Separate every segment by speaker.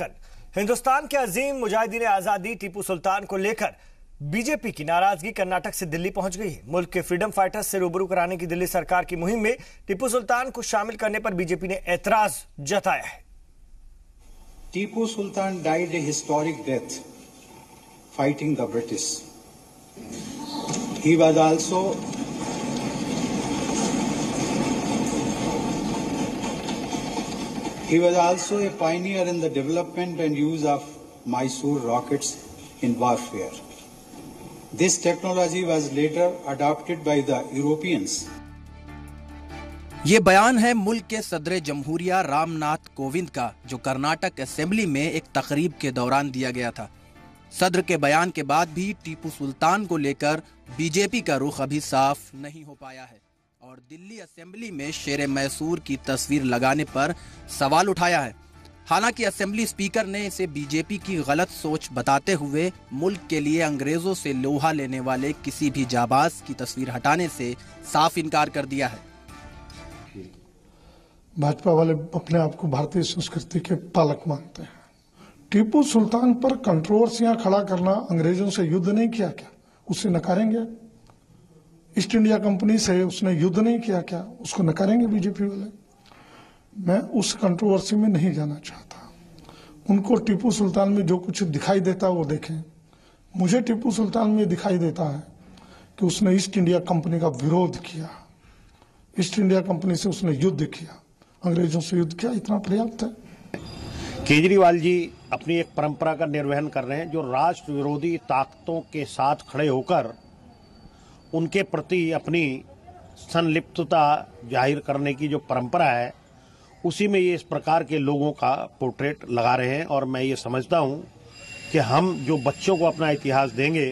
Speaker 1: ढक्कन हिंदुस्तान के अजीम मुजाहिदीन आज़ादी टीपू सुल्तान को लेकर बीजेपी की नाराज़गी कर्नाटक से दिल्ली पहुँच गई है। मुल्क के फ्रीडम फाइटर्स से रूबरू कराने की दिल्ली सरकार की मुहिम में टीपू सुल्तान को शामिल करने पर बीजेपी ने ऐतराज जताया है।
Speaker 2: Tipu Sultan died a historic death fighting the British. He was also he was also a pioneer in the development and use of Mysore rockets in warfare. This technology was later adopted by the Europeans.
Speaker 3: ये बयान है मुल्क के सदर जमहूरिया रामनाथ कोविंद का जो Karnataka assembly में एक तकरीब के दौरान दिया गया था सदर के बयान के बाद भी टीपू सुल्तान को लेकर बीजेपी का रुख अभी साफ़ नहीं हो पाया है और दिल्ली असेंबली में शेर मैसूर की तस्वीर लगाने पर सवाल उठाया है। हालाँकि असेंबली स्पीकर ने इसे बीजेपी की गलत सोच बताते हुए मुल्क के लिए अंग्रेज़ों से लोहा लेने वाले किसी भी जाबाज की तस्वीर हटाने से साफ़ इनकार कर दिया है।
Speaker 4: भाजपा वाले अपने आप को भारतीय संस्कृति के पालक मानते हैं। टीपू सुल्तान पर कंट्रोवर्सियाँ खड़ा करना अंग्रेज़ों से युद्ध नहीं किया क्या? उसे नकारेंगे? ईस्ट इंडिया कंपनी से उसने युद्ध नहीं किया, क्या उसको नकारेंगे बीजेपी वाले? मैं उस कंट्रोवर्सी में नहीं जाना चाहता। उनको टीपू सुल्तान में जो कुछ दिखाई देता है वो देखें। मुझे टीपू सुल्तान में दिखाई देता है कि उसने ईस्ट इंडिया कंपनी का विरोध किया। ईस्ट इंडिया कंपनी से उसने युद्ध किया। अंग्रेज़ों से युद्ध किया, इतना पर्याप्त है।
Speaker 5: केजरीवाल जी अपनी एक परंपरा का निर्वहन कर रहे हैं, जो राष्ट्र विरोधी ताकतों के साथ खड़े होकर उनके प्रति अपनी संलिप्तता ज़ाहिर करने की जो परंपरा है, उसी में ये इस प्रकार के लोगों का पोर्ट्रेट लगा रहे हैं। और मैं ये समझता हूँ कि हम जो बच्चों को अपना इतिहास देंगे,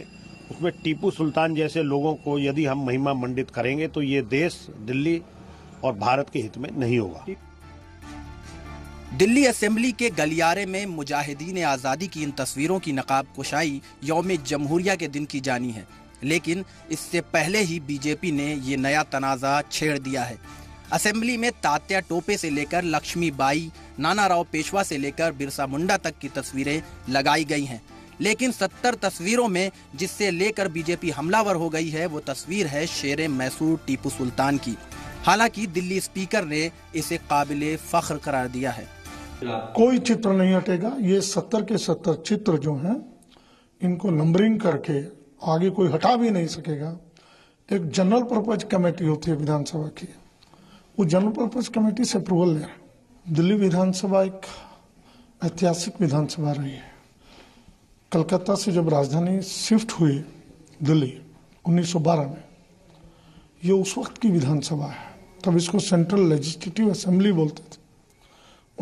Speaker 5: उसमें टीपू सुल्तान जैसे लोगों को यदि हम महिमा मंडित करेंगे तो ये देश दिल्ली और भारत के हित में नहीं होगा।
Speaker 3: दिल्ली असेंबली के गलियारे में मुजाहिदीन आज़ादी की इन तस्वीरों की नकाब कुशाई यौम जमहूरिया के दिन की जानी है। लेकिन इससे पहले ही बीजेपी ने ये नया तनाज़ा छेड़ दिया है। असेंबली में तात्या टोपे से लेकर लक्ष्मी बाई, नाना राव पेशवा से लेकर बिरसा मुंडा तक की तस्वीरें लगाई गई हैं। लेकिन सत्तर तस्वीरों में जिससे लेकर बीजेपी हमलावर हो गई है, वो तस्वीर है शेर मैसूर टीपू सुल्तान की। हालाँकि दिल्ली स्पीकर ने इसे काबिल फख्र करार दिया है।
Speaker 4: कोई चित्र नहीं हटेगा। ये सत्तर के सत्तर चित्र जो हैं, इनको नंबरिंग करके आगे कोई हटा भी नहीं सकेगा। एक जनरल पर्पज कमेटी होती है विधानसभा की। वो जनरल पर्पज कमेटी से अप्रूवल ले दिल्ली विधानसभा एक ऐतिहासिक विधानसभा रही है। कलकत्ता से जब राजधानी शिफ्ट हुई दिल्ली 1912 में, ये उस वक्त की विधानसभा है। तब इसको सेंट्रल लेजिस्लेटिव असेंबली बोलते थे।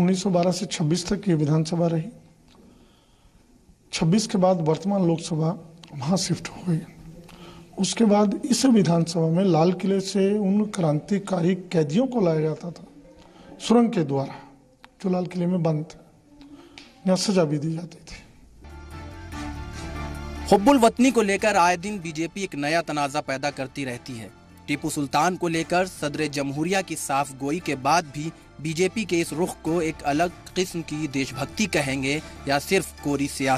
Speaker 4: 1912 से 26 तक ये विधानसभा रही। 26 के बाद वर्तमान लोकसभा वहाँ शिफ्ट हो गई। उसके बाद इस विधानसभा में लाल किले से उन क्रांतिकारी कैदियों को लाया जाता था, सुरंग के द्वारा, जो लाल किले में बंद थे, यहाँ सजा भी दी जाती थी।
Speaker 3: हुब्बुल वतनी को लेकर आए दिन बीजेपी एक नया तनाज़ा पैदा करती रहती है। टीपू सुल्तान को लेकर सदर जमहूरिया की साफ़ गोई के बाद भी बीजेपी के इस रुख को एक अलग किस्म की देशभक्ति कहेंगे या सिर्फ़ कोरी सियासत?